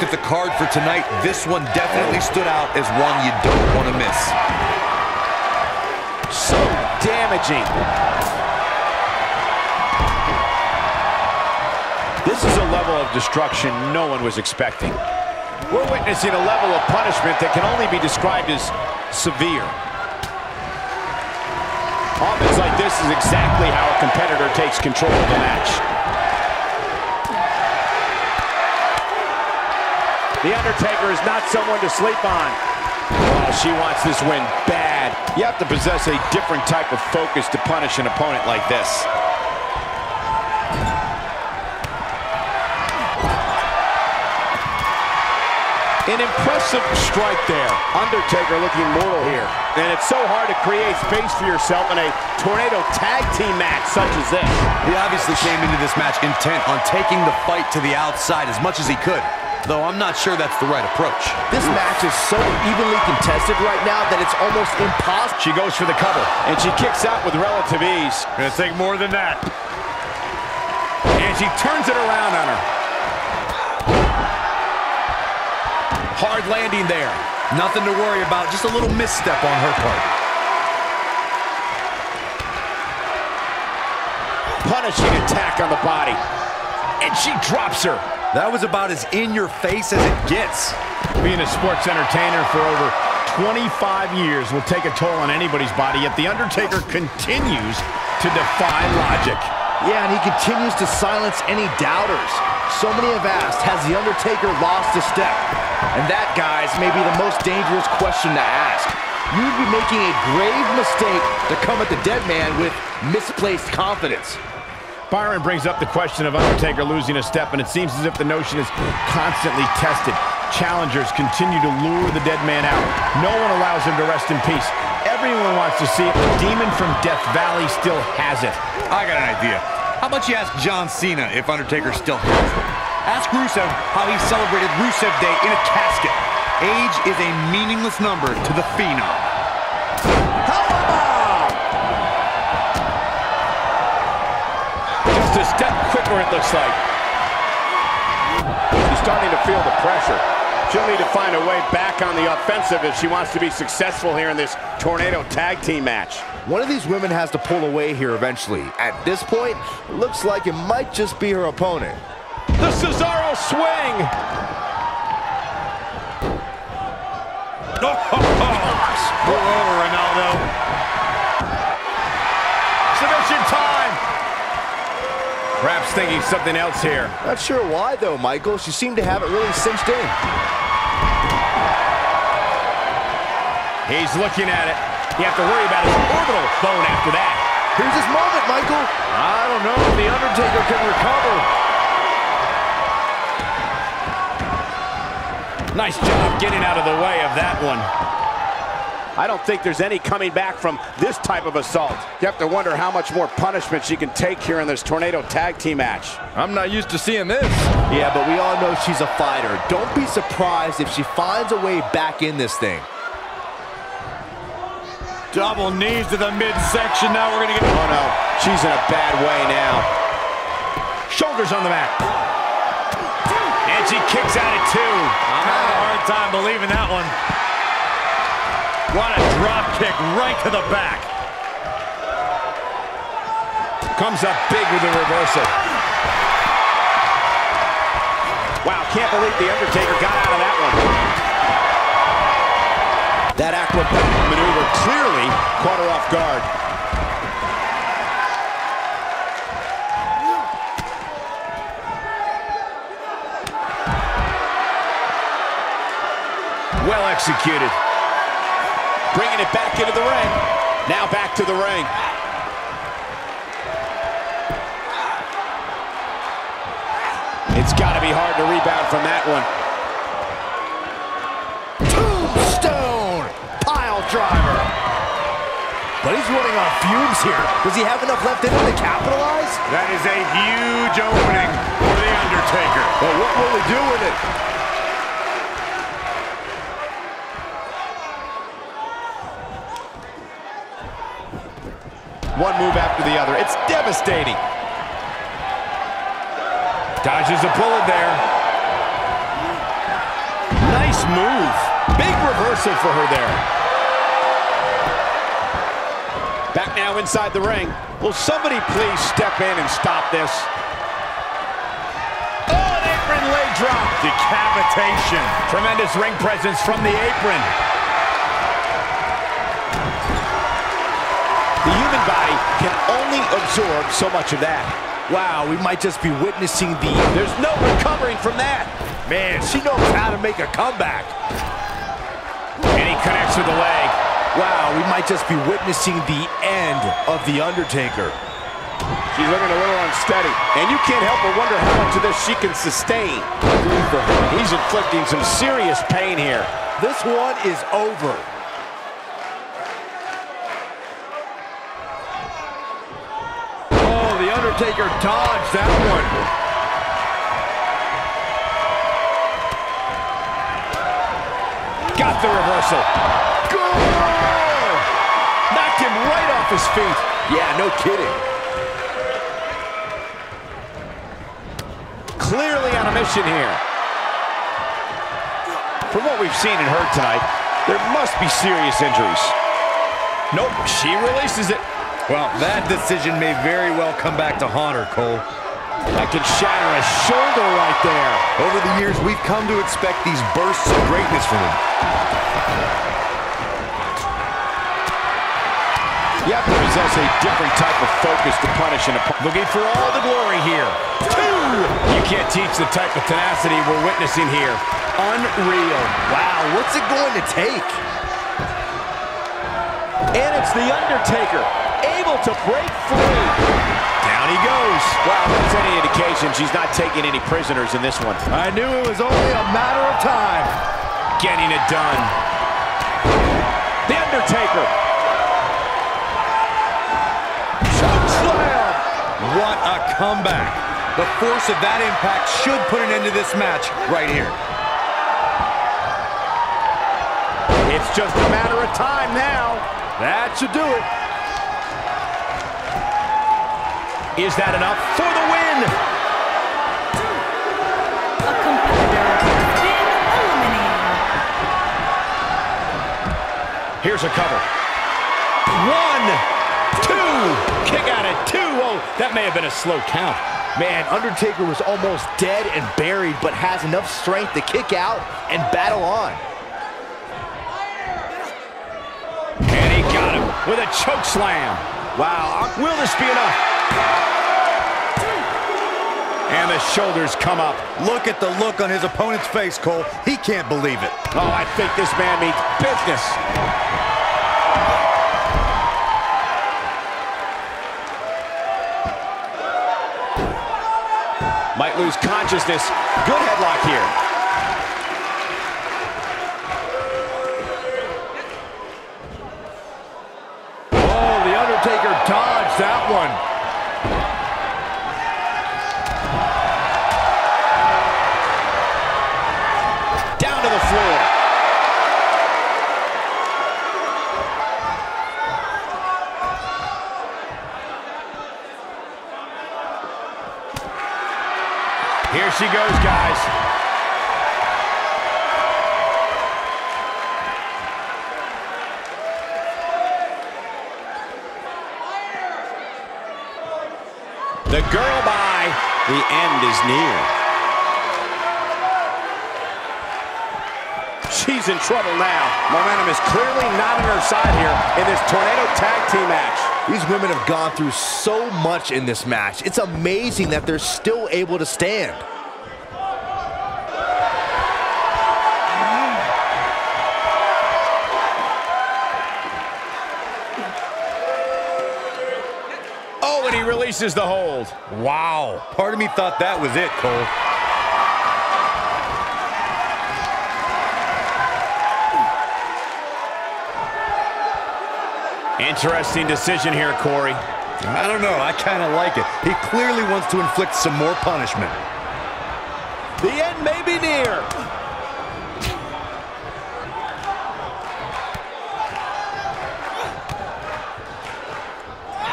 looked at the card for tonight, this one definitely stood out as one you don't want to miss. So damaging. This is a level of destruction no one was expecting. We're witnessing a level of punishment that can only be described as severe. Offense like this is exactly how a competitor takes control of the match. The Undertaker is not someone to sleep on. Oh, she wants this win bad. You have to possess a different type of focus to punish an opponent like this. An impressive strike there. Undertaker looking mortal here. And it's so hard to create space for yourself in a tornado tag team match such as this. He obviously came into this match intent on taking the fight to the outside as much as he could. Though I'm not sure that's the right approach. This match is so evenly contested right now that it's almost impossible. She goes for the cover, and she kicks out with relative ease. Gonna take more than that. And she turns it around on her. Hard landing there. Nothing to worry about, just a little misstep on her part. Punishing attack on the body. And she drops her. That was about as in-your-face as it gets. Being a sports entertainer for over 25 years will take a toll on anybody's body, yet The Undertaker continues to defy logic. Yeah, and he continues to silence any doubters. So many have asked, has The Undertaker lost a step? And that, guys, may be the most dangerous question to ask. You'd be making a grave mistake to come at the dead man with misplaced confidence. Byron brings up the question of Undertaker losing a step, and it seems as if the notion is constantly tested. Challengers continue to lure the dead man out. No one allows him to rest in peace. Everyone wants to see it. The demon from Death Valley still has it. I got an idea. How about you ask John Cena if Undertaker still has it? Ask Rusev how he celebrated Rusev Day in a casket. Age is a meaningless number to the Phenom. Step quicker, it looks like. She's starting to feel the pressure. She'll need to find a way back on the offensive if she wants to be successful here in this Tornado Tag Team match. One of these women has to pull away here eventually. At this point, looks like it might just be her opponent. The Cesaro swing! Oh, oh, oh. Pull over, Ronaldo. Perhaps thinking something else here. Not sure why, though, Michael. She seemed to have it really cinched in. He's looking at it. You have to worry about his orbital bone after that. Here's his moment, Michael. I don't know if The Undertaker can recover. Nice job getting out of the way of that one. I don't think there's any coming back from this type of assault. You have to wonder how much more punishment she can take here in this Tornado Tag Team match. I'm not used to seeing this. Yeah, but we all know she's a fighter. Don't be surprised if she finds a way back in this thing. Double knees to the midsection. Now we're going to get... Oh, no. She's in a bad way now. Shoulders on the mat. And she kicks out at two. I'm having a hard time believing that one. What a drop kick right to the back. Comes up big with the reversal. Wow, can't believe The Undertaker got out of that one. That acrobatic maneuver clearly caught her off guard. Well executed. Bringing it back into the ring. Now back to the ring. It's got to be hard to rebound from that one. Tombstone! Pile driver! But he's running on fumes here. Does he have enough left in him to capitalize? That is a huge opening for The Undertaker. But what will he do with it? One move after the other. It's devastating. Dodges a bullet there. Nice move. Big reversal for her there. Back now inside the ring. Will somebody please step in and stop this? Oh, an apron leg drop. Decapitation. Tremendous ring presence from the apron. Human body can only absorb so much of that. Wow, we might just be witnessing the... There's no recovering from that. Man, she knows how to make a comeback. And he connects with the leg. Wow, we might just be witnessing the end of The Undertaker. She's looking a little unsteady. And you can't help but wonder how much of this she can sustain. He's inflicting some serious pain here. This one is over. Oh, The Undertaker dodged that one. Got the reversal. Goal! Knocked him right off his feet. Yeah, no kidding. Clearly on a mission here. From what we've seen and heard tonight, there must be serious injuries. Nope, she releases it. Well, that decision may very well come back to haunt her, Cole. That can shatter a shoulder right there. Over the years, we've come to expect these bursts of greatness from him. You have to possess a different type of focus to punish an opponent. Looking for all the glory here. Two! You can't teach the type of tenacity we're witnessing here. Unreal. Wow, what's it going to take? And it's The Undertaker, able to break free. Down he goes. Wow, that's any indication she's not taking any prisoners in this one. I knew it was only a matter of time. Getting it done. The Undertaker. Chokeslam! What a comeback. The force of that impact should put an end to this match right here. It's just a matter of time now. That should do it. Is that enough for the win? A competitor has been eliminated. Here's a cover. One, two, kick out at two. Oh, that may have been a slow count. Man, Undertaker was almost dead and buried, but has enough strength to kick out and battle on. And he got him with a choke slam. Wow, will this be enough? And the shoulders come up. Look at the look on his opponent's face, Cole. He can't believe it. Oh, I think this man means business. Might lose consciousness. Good headlock here. Here she goes, guys. The girl by. The end is near. She's in trouble now. Momentum is clearly not on her side here in this Tornado Tag Team match. These women have gone through so much in this match. It's amazing that they're still able to stand. Oh, and he releases the hold. Wow. Part of me thought that was it, Cole. Interesting decision here, Corey. I don't know. I kind of like it. He clearly wants to inflict some more punishment. The end may be near.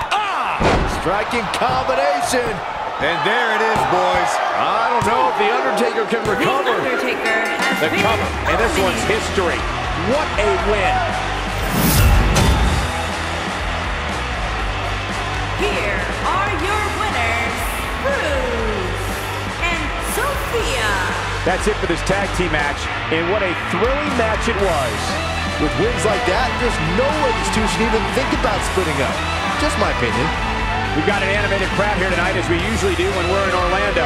Ah! Striking combination. And there it is, boys. I don't know if The Undertaker can The recover. Undertaker has The cover, and this one's history. What a win. Here are your winners, Bruce and Sophia. That's it for this tag team match, and what a thrilling match it was. With wins like that, there's no way these two should even think about splitting up. Just my opinion. We've got an animated crowd here tonight, as we usually do when we're in Orlando.